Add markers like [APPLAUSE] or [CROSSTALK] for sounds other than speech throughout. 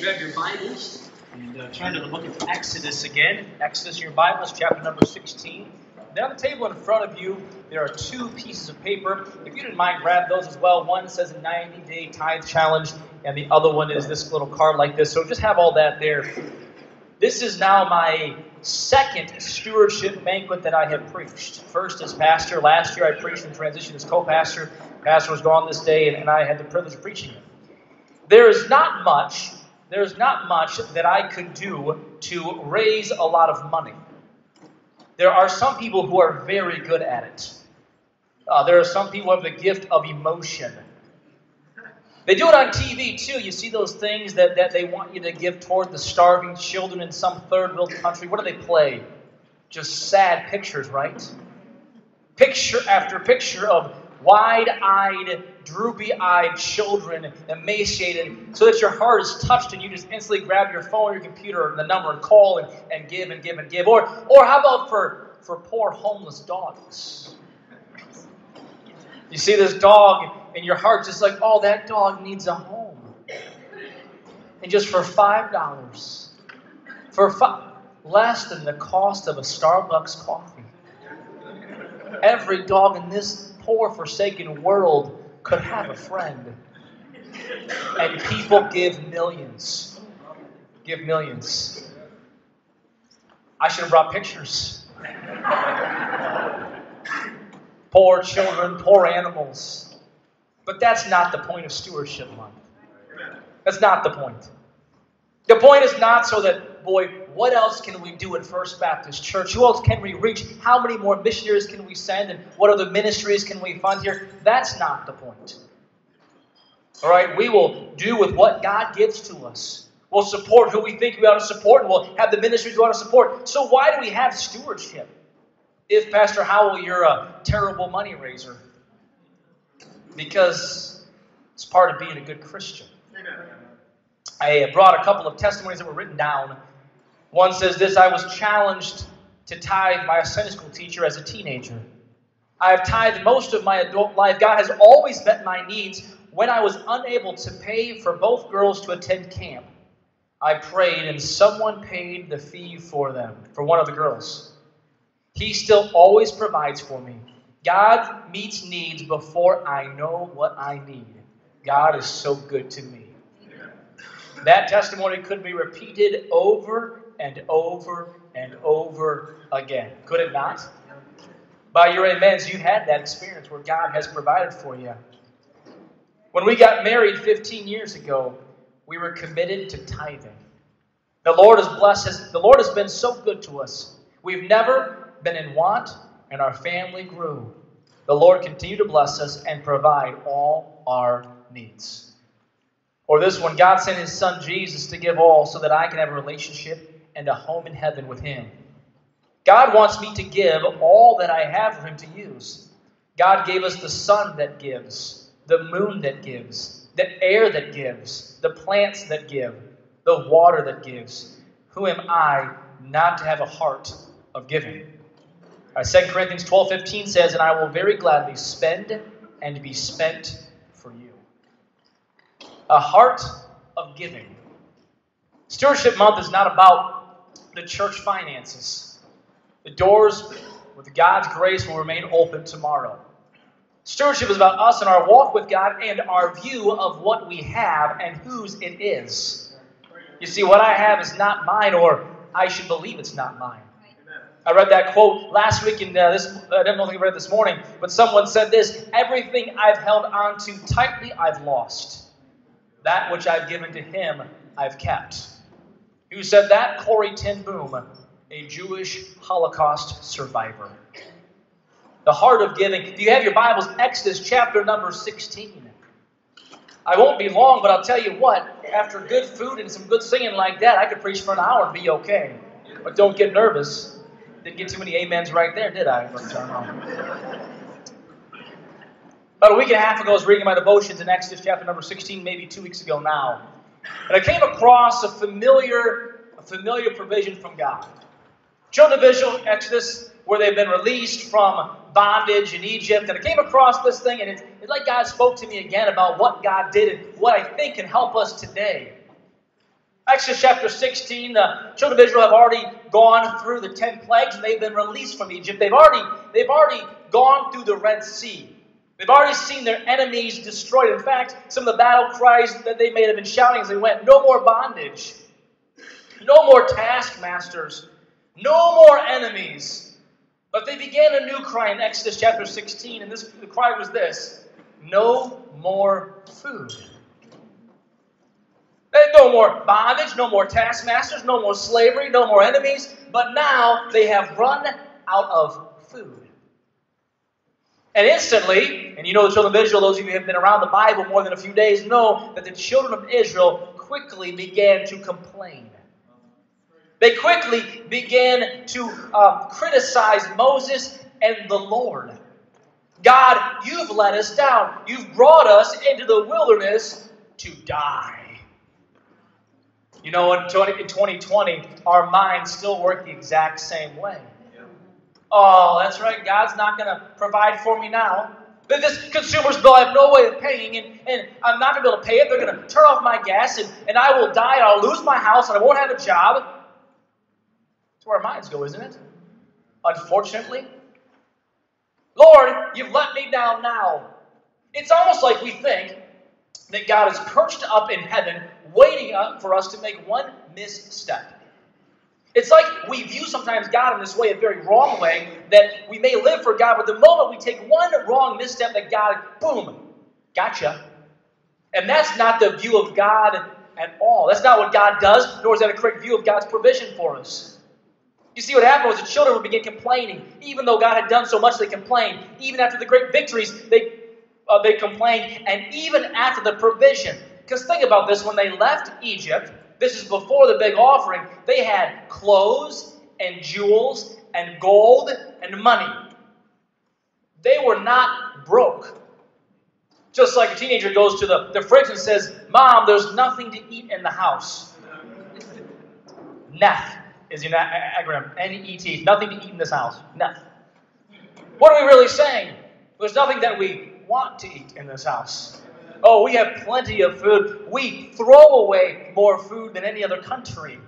grab your Bibles and uh, turn to the book of Exodus again. Exodus your Bibles, chapter number 16. Then on the table in front of you, there are two pieces of paper. If you didn't mind, grab those as well. One says a 90 day tithe challenge, and the other one is this little card like this. So just have all that there. This is now my second stewardship banquet that I have preached. First as pastor. Last year I preached and transitioned as co pastor. Pastor was gone this day, and I had the privilege of preaching it. There is not much, there's not much that I could do to raise a lot of money. There are some people who are very good at it. Uh, there are some people who have the gift of emotion. They do it on TV too. You see those things that, that they want you to give toward the starving children in some third world country. What do they play? Just sad pictures, right? Picture after picture of wide eyed, droopy eyed children, emaciated, so that your heart is touched and you just instantly grab your phone or your computer and the number and call and, and give and give and give. Or, or how about for, for poor homeless dogs? You see this dog, and your heart just like, oh, that dog needs a home. And just for $5, for less than the cost of a Starbucks coffee, every dog in this poor, forsaken world could have a friend. And people give millions. Give millions. I should have brought pictures. poor children, poor animals. But that's not the point of Stewardship Month. That's not the point. The point is not so that, boy, what else can we do at First Baptist Church? Who else can we reach? How many more missionaries can we send? And what other ministries can we fund here? That's not the point. All right, we will do with what God gives to us. We'll support who we think we ought to support, and we'll have the ministries we ought to support. So, why do we have stewardship? If, Pastor Howell, you're a terrible money raiser, because it's part of being a good Christian. I brought a couple of testimonies that were written down. One says this I was challenged to tithe by a Sunday school teacher as a teenager. I have tithed most of my adult life. God has always met my needs. When I was unable to pay for both girls to attend camp, I prayed and someone paid the fee for them, for one of the girls. He still always provides for me. God meets needs before I know what I need. God is so good to me. That testimony could be repeated over and over and over again. Could it not? By your amens, you had that experience where God has provided for you. When we got married 15 years ago, we were committed to tithing. The Lord has blessed us. The Lord has been so good to us. We've never been in want, and our family grew. The Lord continued to bless us and provide all our needs. Or this one God sent his son Jesus to give all so that I can have a relationship and a home in heaven with him. God wants me to give all that I have for him to use. God gave us the sun that gives, the moon that gives, the air that gives, the plants that give, the water that gives. Who am I not to have a heart of giving? Right, 2 Corinthians 12 15 says, And I will very gladly spend and be spent for you. a heart of giving. Stewardship Month is not about the church finances. The doors, with God's grace, will remain open tomorrow. Stewardship is about us and our walk with God and our view of what we have and whose it is. You see, what I have is not mine, or I should believe it's not mine. I read that quote last week, and uh, this I don't know if I read it this morning, but someone said this: "Everything I've held on to tightly, I've lost." That which I've given to him, I've kept. Who said that? Corrie ten Boom, a Jewish Holocaust survivor. The heart of giving. If you have your Bibles, Exodus chapter number 16. I won't be long, but I'll tell you what, after good food and some good singing like that, I could preach for an hour and be okay. But don't get nervous. Didn't get too many amens right there, did I? About uh, a week and a half ago, I was reading my devotions in Exodus chapter number 16, maybe two weeks ago now. And I came across a familiar, a familiar provision from God. Children of Israel, Exodus, where they've been released from bondage in Egypt. And I came across this thing, and it's, it's like God spoke to me again about what God did and what I think can help us today. Exodus chapter 16, the children of Israel have already gone through the ten plagues and they've been released from Egypt. They've already, they've already gone through the Red Sea. They've already seen their enemies destroyed. In fact, some of the battle cries that they may have been shouting as they went no more bondage, no more taskmasters, no more enemies. But they began a new cry in Exodus chapter 16, and this the cry was this no more food. No more bondage, no more taskmasters, no more slavery, no more enemies, but now they have run out of food. And instantly, and you know the children of Israel, those of you who have been around the Bible more than a few days, know that the children of Israel quickly began to complain. They quickly began to um, criticize Moses and the Lord. God, you've let us down. You've brought us into the wilderness to die. You know, in 2020, our minds still work the exact same way. Oh, that's right. God's not going to provide for me now. This consumer's bill I have no way of paying, and, and I'm not going to be able to pay it. They're going to turn off my gas, and, and I will die, and I'll lose my house, and I won't have a job. That's where our minds go, isn't it? Unfortunately. Lord, you've let me down now. It's almost like we think that God is perched up in heaven, waiting up for us to make one misstep. It's like we view sometimes God in this way, a very wrong way, that we may live for God, but the moment we take one wrong misstep, that God, boom, gotcha. And that's not the view of God at all. That's not what God does, nor is that a correct view of God's provision for us. You see, what happened was the children would begin complaining. Even though God had done so much, they complained. Even after the great victories, they, uh, they complained. And even after the provision. Because think about this when they left Egypt, this is before the big offering. They had clothes and jewels and gold and money. They were not broke. Just like a teenager goes to the, the fridge and says, Mom, there's nothing to eat in the house. [LAUGHS] Neth is the acronym. N-E-T. Nothing to eat in this house. Neth. What are we really saying? There's nothing that we want to eat in this house. Oh, we have plenty of food. We throw away more food than any other country.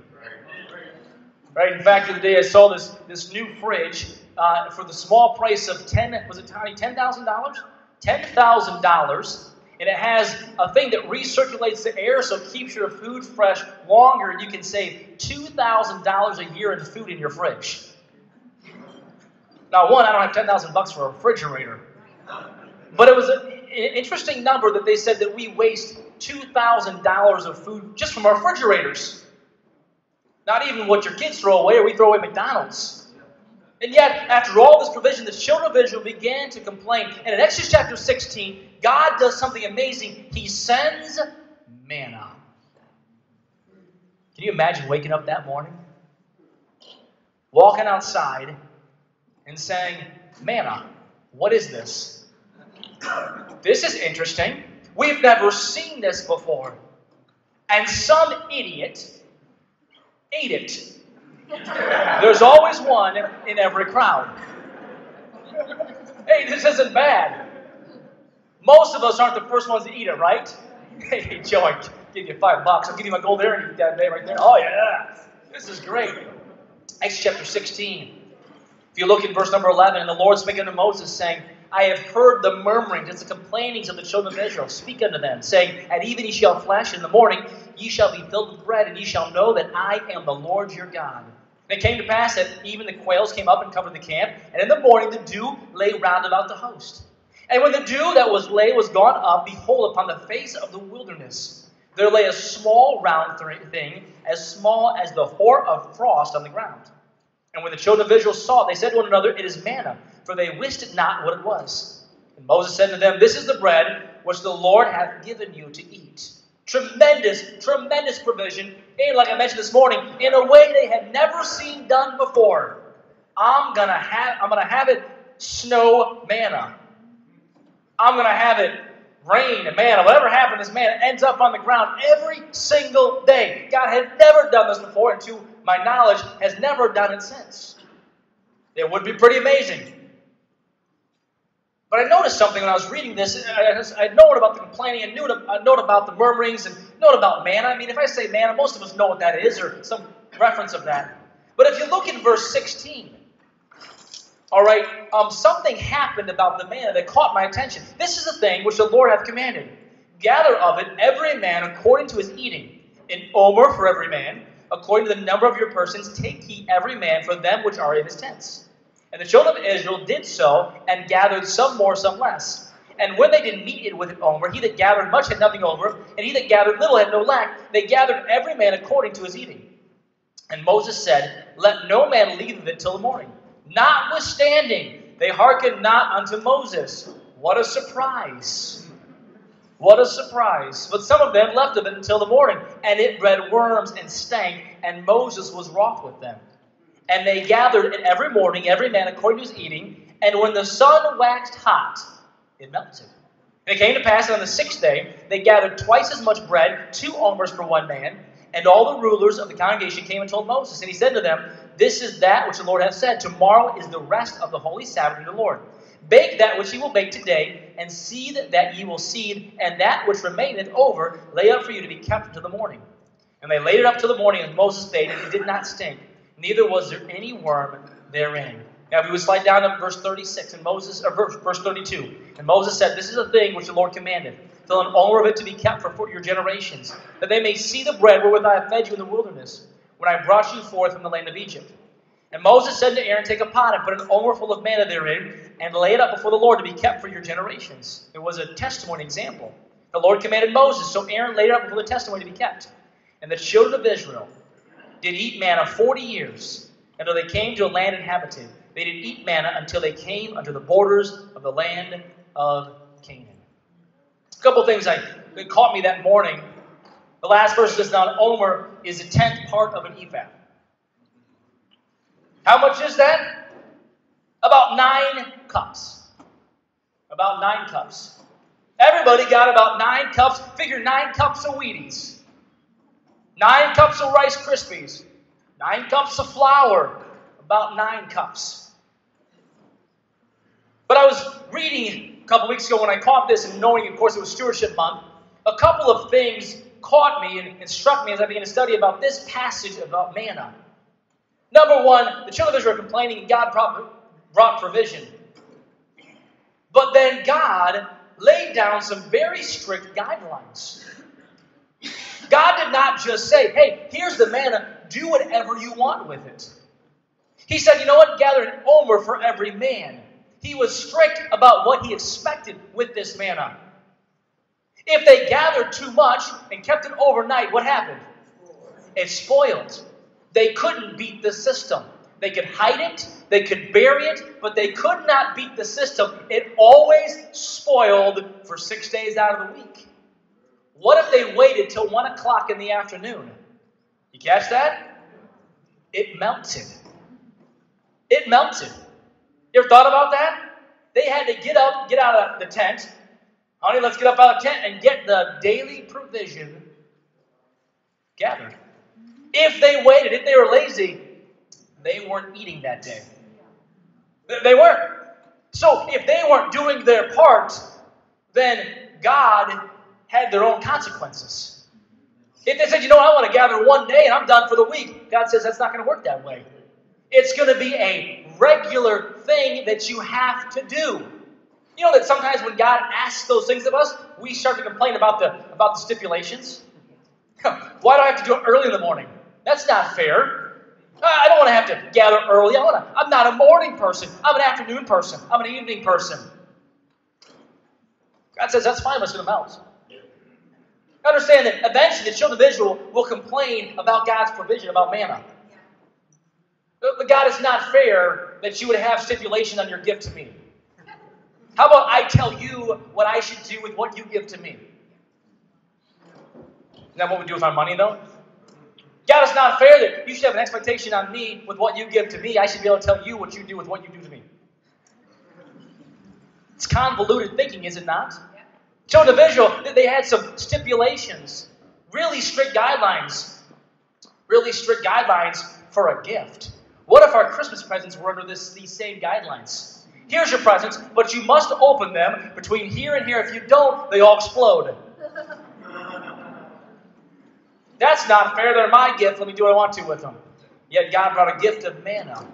Right? In fact, the other day I saw this, this new fridge uh, for the small price of ten was it tiny ten thousand dollars? Ten thousand dollars, and it has a thing that recirculates the air, so it keeps your food fresh longer. And you can save two thousand dollars a year in food in your fridge. Now, one, I don't have ten thousand bucks for a refrigerator, but it was a, interesting number that they said that we waste $2,000 of food just from our refrigerators. Not even what your kids throw away or we throw away McDonald's. And yet, after all this provision, the children of Israel began to complain. And in Exodus chapter 16, God does something amazing. He sends manna. Can you imagine waking up that morning, walking outside, and saying, Manna, what is this? This is interesting. We've never seen this before. And some idiot ate it. There's always one in every crowd. Hey, this isn't bad. Most of us aren't the first ones to eat it, right? Hey, [LAUGHS] Joe, I give you five bucks. I'll give you my gold earring that day right there. Oh, yeah. This is great. Acts chapter 16. If you look in verse number 11, and the Lord speaking to Moses, saying, I have heard the murmurings, it's the complainings of the children of Israel. Speak unto them, saying, At even ye shall flesh, in the morning ye shall be filled with bread, and ye shall know that I am the Lord your God. And it came to pass that even the quails came up and covered the camp, and in the morning the dew lay round about the host. And when the dew that was lay was gone up, behold, upon the face of the wilderness there lay a small round thing, as small as the hoar of frost on the ground. And when the children of Israel saw it, they said to one another, It is manna for they wist not what it was. And Moses said to them, This is the bread which the Lord hath given you to eat. Tremendous, tremendous provision. And like I mentioned this morning, in a way they had never seen done before. I'm gonna have I'm gonna have it snow manna. I'm gonna have it rain and manna. Whatever happened, this manna ends up on the ground every single day. God had never done this before, and to my knowledge, has never done it since. It would be pretty amazing But I noticed something when I was reading this. I, I noted about the complaining, and knew a note about the murmurings, and note about manna. I mean, if I say manna, most of us know what that is, or some reference of that. But if you look in verse 16, all right, um, something happened about the manna that caught my attention. This is the thing which the Lord hath commanded. Gather of it every man according to his eating, an omer for every man, according to the number of your persons, take ye every man for them which are in his tents. And the children of Israel did so, and gathered some more, some less. And when they did meet it with an omer, he that gathered much had nothing over, and he that gathered little had no lack. They gathered every man according to his eating. And Moses said, Let no man leave of it till the morning. Notwithstanding, they hearkened not unto Moses. What a surprise! What a surprise. But some of them left of it until the morning, and it bred worms and stank, and Moses was wroth with them. And they gathered it every morning, every man according to his eating. And when the sun waxed hot, it melted. And it came to pass on the sixth day, they gathered twice as much bread, two omers for one man. And all the rulers of the congregation came and told Moses. And he said to them, This is that which the Lord hath said. Tomorrow is the rest of the holy Sabbath of the Lord. Bake that which ye will bake today, and seed that ye will seed, and that which remaineth over, lay up for you to be kept until the morning. And they laid it up till the morning, as Moses bade, and it did not stink neither was there any worm therein. Now we would slide down to verse 36 and Moses or verse, verse 32. And Moses said, This is a thing which the Lord commanded. Fill an omer of it to be kept for your generations, that they may see the bread wherewith I have fed you in the wilderness, when I brought you forth from the land of Egypt. And Moses said to Aaron, Take a pot and put an omer full of manna therein, and lay it up before the Lord to be kept for your generations. It was a testimony example. The Lord commanded Moses, so Aaron laid it up before the testimony to be kept. And the children of Israel did eat manna forty years, until they came to a land inhabited. They did eat manna until they came unto the borders of the land of Canaan. A couple things I, that caught me that morning. The last verse says, Now omer is a tenth part of an ephah. How much is that? About nine cups. About nine cups. Everybody got about nine cups. Figure nine cups of Wheaties. Nine cups of Rice Krispies. Nine cups of flour. About nine cups. But I was reading a couple weeks ago when I caught this and knowing, of course, it was Stewardship Month. A couple of things caught me and, and struck me as I began to study about this passage about manna. Number one, the children of Israel complaining and God brought provision. But then God laid down some very strict guidelines. God did not just say, hey, here's the manna, do whatever you want with it. He said, you know what? Gather an omer for every man. He was strict about what he expected with this manna. If they gathered too much and kept it overnight, what happened? It spoiled. They couldn't beat the system. They could hide it, they could bury it, but they could not beat the system. It always spoiled for six days out of the week. What if they waited till 1 o'clock in the afternoon? You catch that? It melted. It melted. You ever thought about that? They had to get up, get out of the tent. Honey, let's get up out of the tent and get the daily provision gathered. If they waited, if they were lazy, they weren't eating that day. They weren't. So if they weren't doing their part, then God had their own consequences. If they said, you know, I want to gather one day and I'm done for the week, God says that's not going to work that way. It's going to be a regular thing that you have to do. You know that sometimes when God asks those things of us, we start to complain about the about the stipulations. [LAUGHS] Why do I have to do it early in the morning? That's not fair. I don't want to have to gather early. I want to, I'm not a morning person. I'm an afternoon person. I'm an evening person. God says that's fine, but it's going to melt. Understand that eventually the children of Israel will complain about God's provision, about manna. But God, it's not fair that you would have stipulation on your gift to me. How about I tell you what I should do with what you give to me? Isn't that what we do with our money, though? God, it's not fair that you should have an expectation on me with what you give to me. I should be able to tell you what you do with what you do to me. It's convoluted thinking, is it not? Children of Israel, they had some stipulations, really strict guidelines, really strict guidelines for a gift. What if our Christmas presents were under this, these same guidelines? Here's your presents, but you must open them between here and here. If you don't, they all explode. That's not fair. They're my gift. Let me do what I want to with them. Yet God brought a gift of manna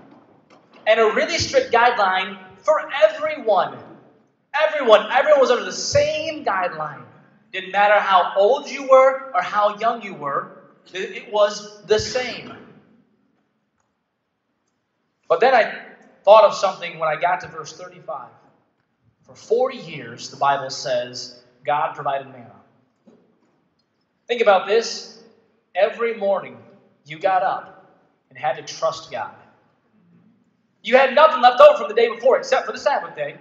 and a really strict guideline for everyone. Everyone, everyone was under the same guideline. Didn't matter how old you were or how young you were, it was the same. But then I thought of something when I got to verse 35. For 40 years, the Bible says, God provided manna. Think about this. Every morning, you got up and had to trust God. You had nothing left over from the day before except for the Sabbath day.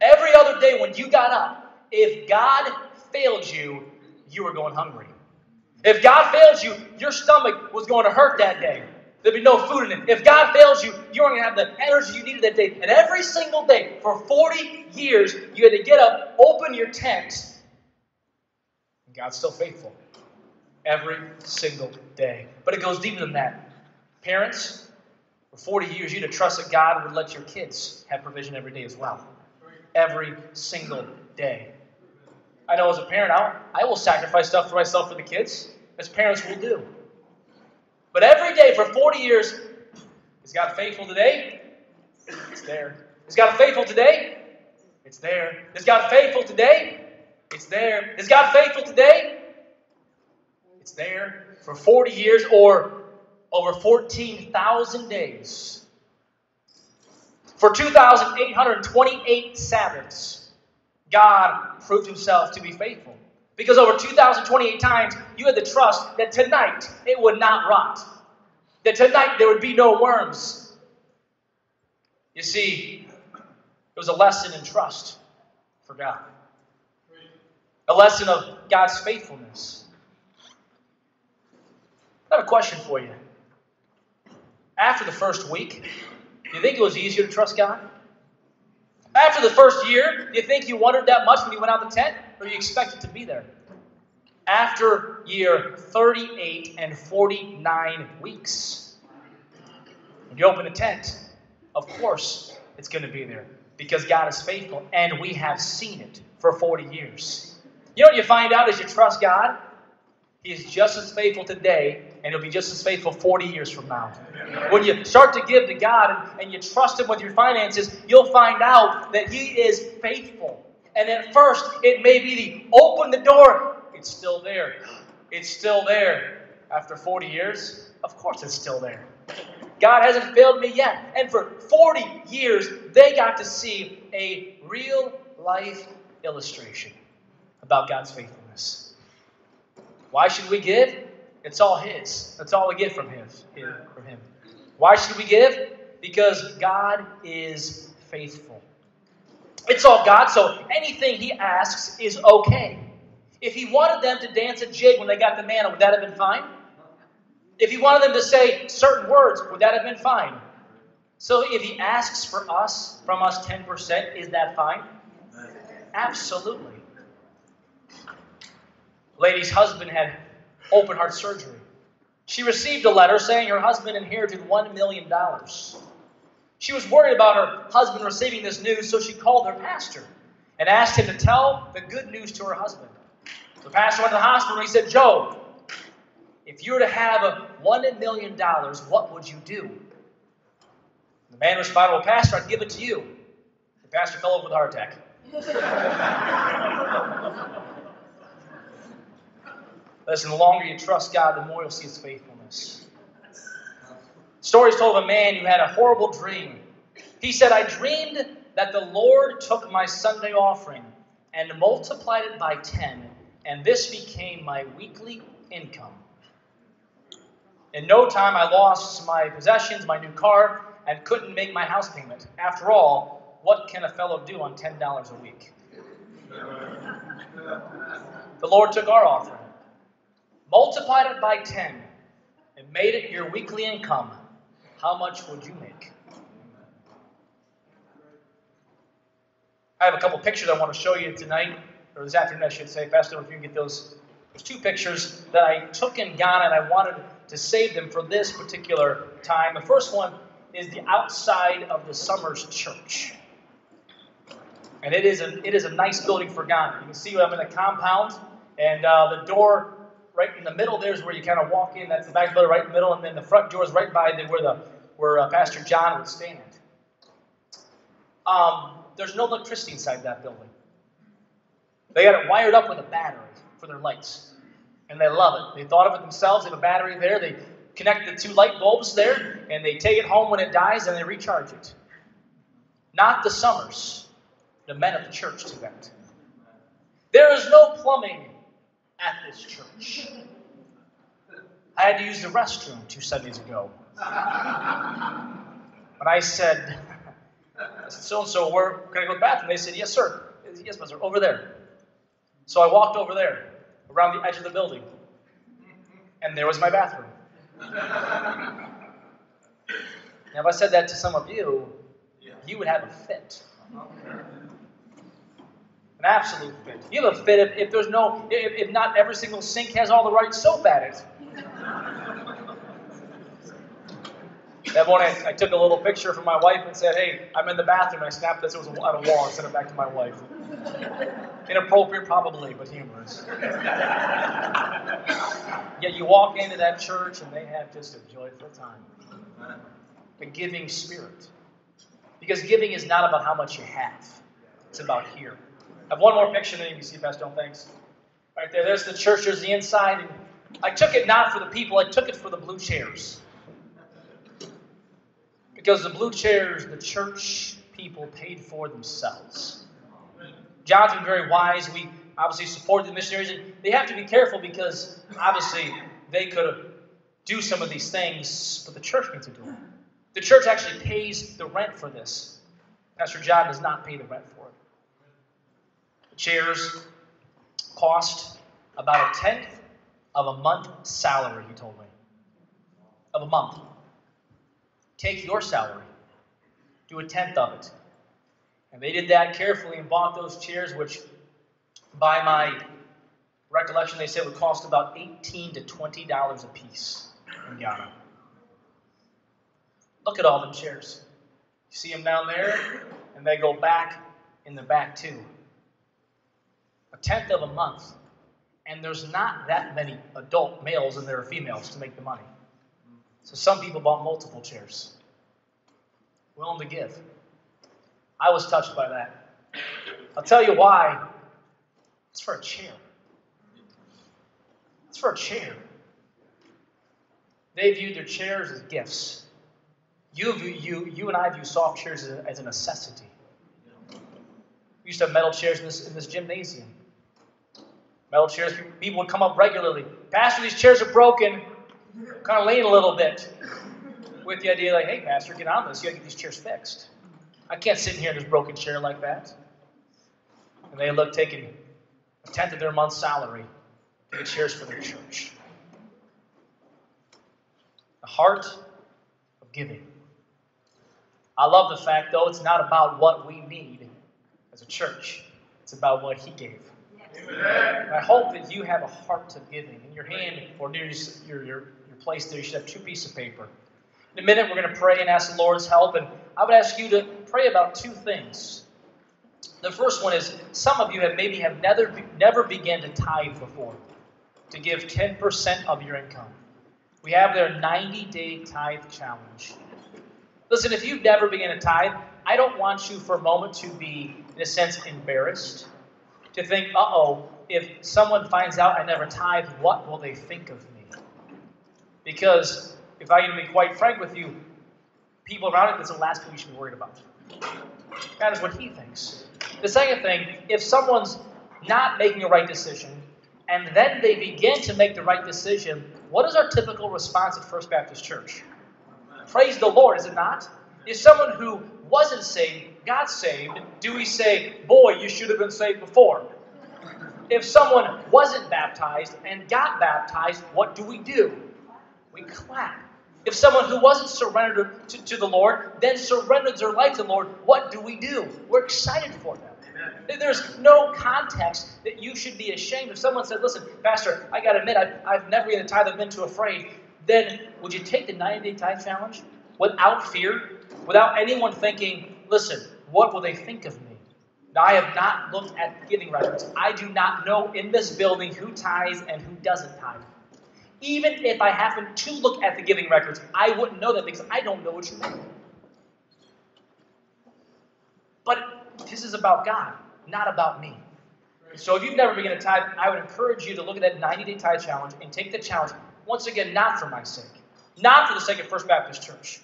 Every other day when you got up, if God failed you, you were going hungry. If God fails you, your stomach was going to hurt that day. There'd be no food in it. If God fails you, you aren't going to have the energy you needed that day. And every single day, for 40 years, you had to get up, open your tent, and God's still faithful. Every single day. But it goes deeper than that. Parents, for 40 years, you'd have trusted God would let your kids have provision every day as well. Every single day. I know as a parent, I'll, I will sacrifice stuff for myself for the kids, as parents will do. But every day for 40 years, is God faithful today? It's there. Is God faithful today? It's there. Is God faithful today? It's there. Is God faithful today? It's there. For 40 years or over 14,000 days. For 2,828 Sabbaths. God proved himself to be faithful. Because over 2,028 times, you had the trust that tonight it would not rot, that tonight there would be no worms. You see, it was a lesson in trust for God, a lesson of God's faithfulness. I have a question for you. After the first week, do you think it was easier to trust God? After the first year, do you think you wondered that much when you went out the tent, or you expected to be there? After year 38 and 49 weeks, when you open a tent, of course it's going to be there because God is faithful, and we have seen it for 40 years. You know what you find out as you trust God? He is just as faithful today, and he'll be just as faithful 40 years from now. When you start to give to God and, and you trust Him with your finances, you'll find out that He is faithful. And at first, it may be the open the door, it's still there. It's still there. After 40 years, of course it's still there. God hasn't failed me yet. And for 40 years, they got to see a real life illustration about God's faithfulness. Why should we give? It's all His. That's all we get from Him. From Him. Why should we give? Because God is faithful. It's all God, so anything He asks is okay. If He wanted them to dance a jig when they got the manna, would that have been fine? If He wanted them to say certain words, would that have been fine? So if He asks for us, from us 10%, is that fine? Absolutely. Lady's husband had open heart surgery. She received a letter saying her husband inherited $1 million. She was worried about her husband receiving this news, so she called her pastor and asked him to tell the good news to her husband. The pastor went to the hospital and he said, Joe, if you were to have a $1 million, what would you do? The man responded, Well, Pastor, I'd give it to you. The pastor fell over with a heart attack. [LAUGHS] Listen, the longer you trust God, the more you'll see His faithfulness. Stories told of a man who had a horrible dream. He said, I dreamed that the Lord took my Sunday offering and multiplied it by 10, and this became my weekly income. In no time, I lost my possessions, my new car, and couldn't make my house payment. After all, what can a fellow do on $10 a week? The Lord took our offering multiplied it by 10, and made it your weekly income, how much would you make? I have a couple pictures I want to show you tonight, or this afternoon, I should say. Pastor, if you can get those. There's two pictures that I took in Ghana, and I wanted to save them for this particular time. The first one is the outside of the Summers Church. And it is a, it is a nice building for Ghana. You can see I'm in the compound, and uh, the door right in the middle there is where you kind of walk in. That's the back door right in the middle, and then the front door is right by the, where the where uh, Pastor John would stand. Um, there's no electricity inside that building. They got it wired up with a battery for their lights, and they love it. They thought of it themselves. They have a battery there. They connect the two light bulbs there, and they take it home when it dies, and they recharge it. Not the Summers, the men of the church do that. There is no plumbing at this church. I had to use the restroom two Sundays ago. When I said, so and so, where can I go to the bathroom? They said, yes, sir. Yes, sir, over there. So I walked over there, around the edge of the building, and there was my bathroom. now, if I said that to some of you, you would have a fit. Uh-huh. An absolute fit. You have a fit if, if there's no, if, if not every single sink has all the right soap at it. That morning, I, I, took a little picture from my wife and said, "Hey, I'm in the bathroom." I snapped this. It was on a wall I sent it back to my wife. Inappropriate, probably, but humorous. Yet you walk into that church and they have just a joyful time. A giving spirit. Because giving is not about how much you have, it's about here. I have one more picture, then you can see Pastor thanks. Right there, there's the church, there's the inside. And I took it not for the people, I took it for the blue chairs. Because the blue chairs, the church people paid for themselves. John's been very wise. We obviously support the missionaries. And they have to be careful because obviously they could do some of these things, but the church needs to do it. The church actually pays the rent for this. Pastor John does not pay the rent for it. Chairs cost about a tenth of a month's salary, he told me. Of a month. Take your salary, do a tenth of it. And they did that carefully and bought those chairs, which, by my recollection, they said would cost about 18 to $20 a piece in Ghana. Look at all them chairs. You see them down there, and they go back in the back too. A tenth of a month, and there's not that many adult males and there are females to make the money. So some people bought multiple chairs, willing to give. I was touched by that. I'll tell you why. It's for a chair. It's for a chair. They viewed their chairs as gifts. You, you, you and I view soft chairs as a, as a necessity. We used to have metal chairs in this, in this gymnasium. Metal chairs, people would come up regularly. Pastor, these chairs are broken. Kind of lean a little bit. With the idea, like, hey, Pastor, get on this. You got to get these chairs fixed. I can't sit in here in this broken chair like that. And they look taking a tenth of their month's salary to get chairs for their church. The heart of giving. I love the fact, though, it's not about what we need as a church, it's about what He gave. I hope that you have a heart of giving. In your hand or near your, your, your place there, you should have two pieces of paper. In a minute, we're going to pray and ask the Lord's help. And I would ask you to pray about two things. The first one is some of you have maybe have never, never began to tithe before, to give 10% of your income. We have their 90 day tithe challenge. Listen, if you've never begun to tithe, I don't want you for a moment to be, in a sense, embarrassed. To think, uh oh, if someone finds out I never tithe, what will they think of me? Because if I can be quite frank with you, people around it, that's the last thing you should be worried about. That is what he thinks. The second thing, if someone's not making a right decision, and then they begin to make the right decision, what is our typical response at First Baptist Church? Praise the Lord, is it not? If someone who wasn't saved got saved, do we say, Boy, you should have been saved before? If someone wasn't baptized and got baptized, what do we do? We clap. If someone who wasn't surrendered to, to the Lord then surrendered their life to the Lord, what do we do? We're excited for them. There's no context that you should be ashamed. If someone said, Listen, Pastor, I got to admit, I've, I've never been a tithe, I've been too afraid then would you take the 90 day tithe challenge without fear, without anyone thinking, listen, what will they think of me? Now, I have not looked at giving records. I do not know in this building who ties and who doesn't tie. Even if I happen to look at the giving records, I wouldn't know that because I don't know what you make. But this is about God, not about me. So if you've never begun a tithe, I would encourage you to look at that 90 day tithe challenge and take the challenge, once again, not for my sake, not for the sake of First Baptist Church,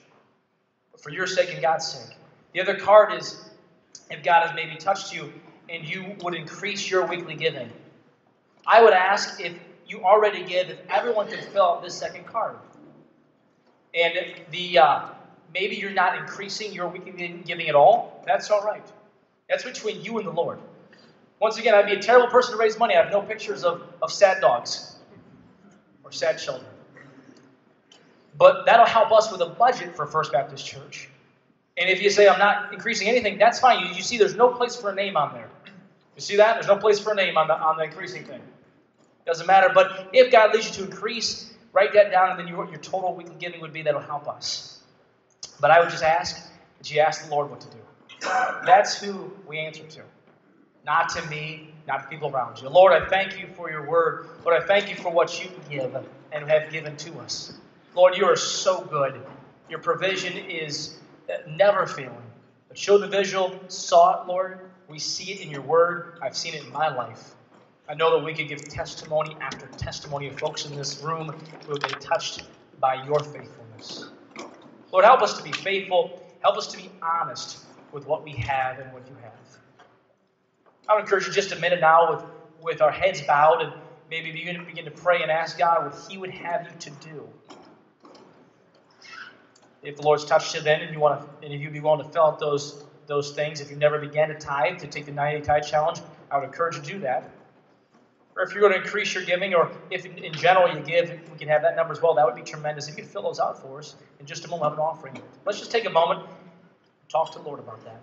but for your sake and God's sake. The other card is if God has maybe touched you and you would increase your weekly giving. I would ask if you already give, if everyone could fill out this second card. And the uh, maybe you're not increasing your weekly giving at all, that's all right. That's between you and the Lord. Once again, I'd be a terrible person to raise money. I have no pictures of, of sad dogs or sad children. But that'll help us with a budget for First Baptist Church. And if you say, I'm not increasing anything, that's fine. You, you see, there's no place for a name on there. You see that? There's no place for a name on the, on the increasing thing. Doesn't matter. But if God leads you to increase, write that down, and then your, your total weekly giving would be that'll help us. But I would just ask that you ask the Lord what to do. That's who we answer to. Not to me, not to people around you. Lord, I thank you for your word. Lord, I thank you for what you give and have given to us. Lord, you are so good. Your provision is never failing. But show the visual, saw it, Lord. We see it in your word. I've seen it in my life. I know that we could give testimony after testimony of folks in this room who have been touched by your faithfulness. Lord, help us to be faithful. Help us to be honest with what we have and what you have. I would encourage you just a minute now with, with our heads bowed and maybe begin begin to pray and ask God what He would have you to do. If the Lord's touched you then and you want to and if you'd be willing to fill out those those things, if you never began to tithe, to take the 90 tithe challenge, I would encourage you to do that. Or if you're going to increase your giving, or if in general you give, we can have that number as well. That would be tremendous. If you could fill those out for us in just a moment, an offering. Let's just take a moment, talk to the Lord about that.